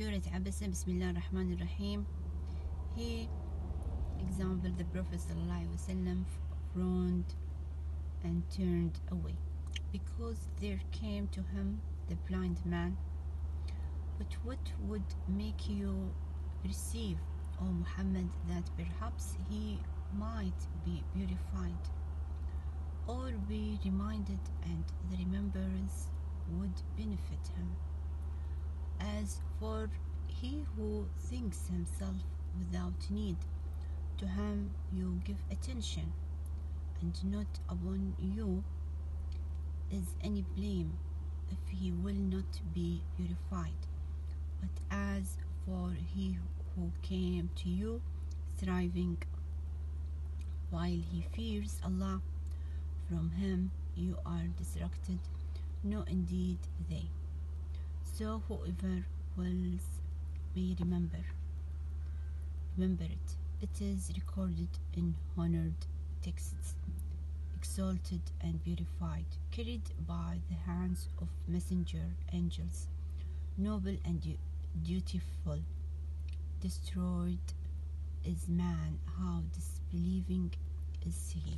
Surah Abasa, Bismillah ar-Rahman ar-Rahim. He example the Prophet frowned and turned away because there came to him the blind man. But what would make you perceive, O Muhammad, that perhaps he might be beautified or be reminded and the remembrance would benefit him? As for he who thinks himself without need, to him you give attention, and not upon you is any blame if he will not be purified. But as for he who came to you thriving while he fears Allah, from him you are distracted, no indeed they. So whoever wills may remember. Remember it. It is recorded in honored texts, exalted and beautified, carried by the hands of messenger angels, noble and du- dutiful. Destroyed is man, how disbelieving is he?